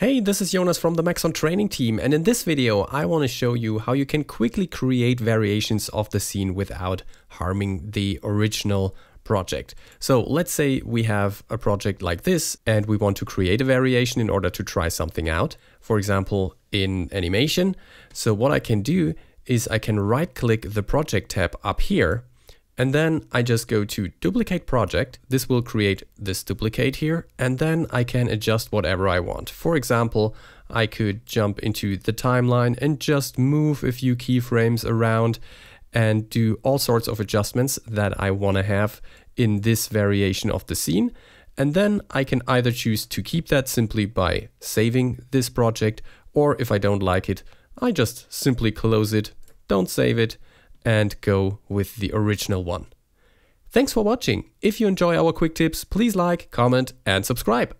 Hey, this is Jonas from the Maxon training team and in this video I want to show you how you can quickly create variations of the scene without harming the original project. So let's say we have a project like this and we want to create a variation in order to try something out, for example in animation. So what I can do is I can right click the project tab up here and then I just go to duplicate project. This will create this duplicate here. And then I can adjust whatever I want. For example, I could jump into the timeline and just move a few keyframes around and do all sorts of adjustments that I want to have in this variation of the scene. And then I can either choose to keep that simply by saving this project, or if I don't like it, I just simply close it, don't save it, and go with the original one. Thanks for watching. If you enjoy our quick tips, please like, comment and subscribe.